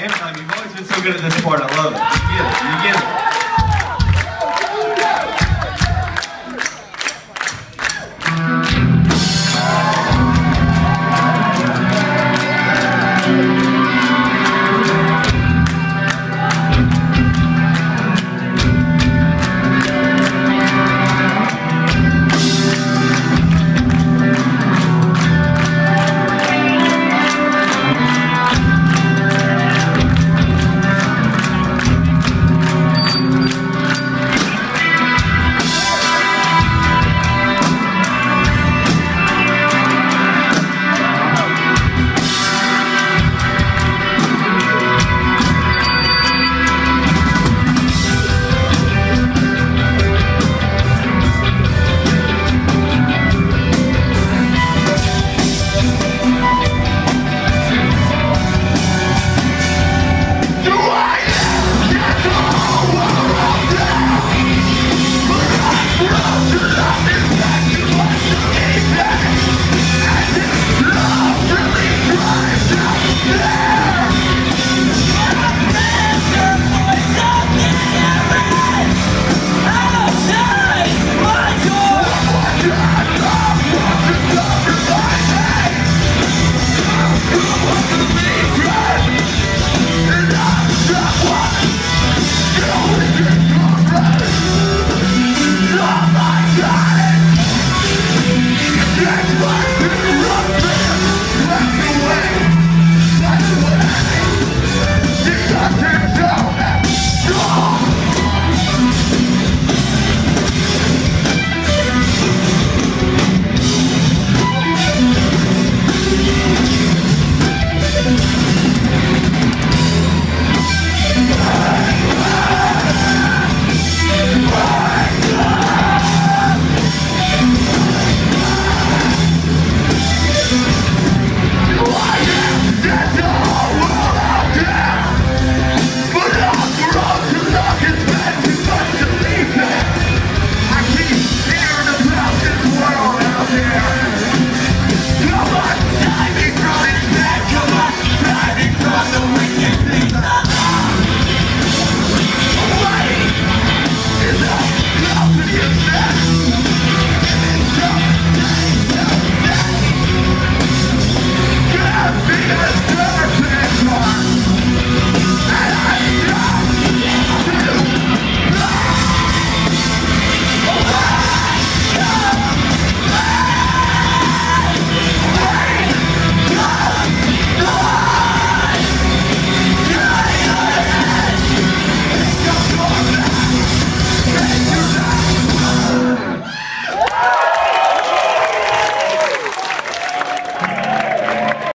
Anaheim, you've always been so good at this part. I love it. You get it. You get it. Mm -hmm.